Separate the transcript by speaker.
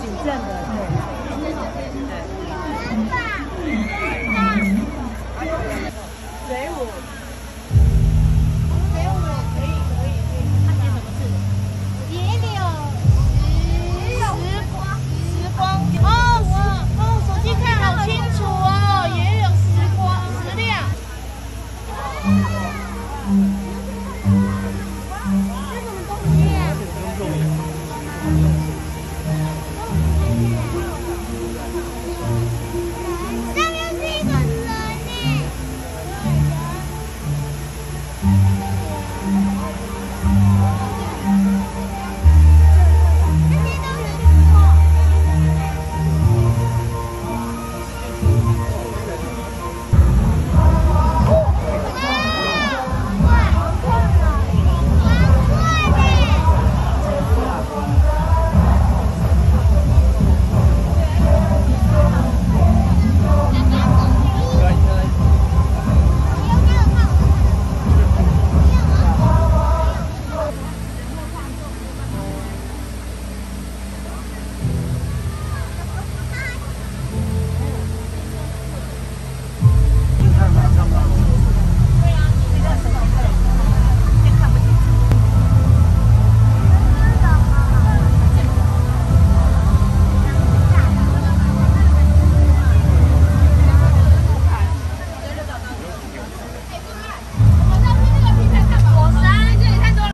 Speaker 1: 谨慎的。